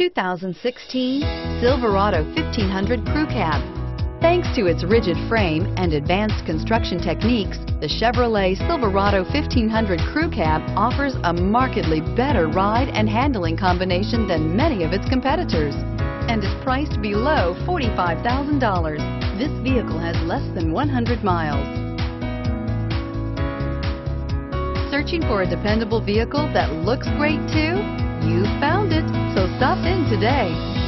2016 Silverado 1500 Crew Cab. Thanks to its rigid frame and advanced construction techniques, the Chevrolet Silverado 1500 Crew Cab offers a markedly better ride and handling combination than many of its competitors and is priced below $45,000. This vehicle has less than 100 miles. Searching for a dependable vehicle that looks great too? You found it, stop in today.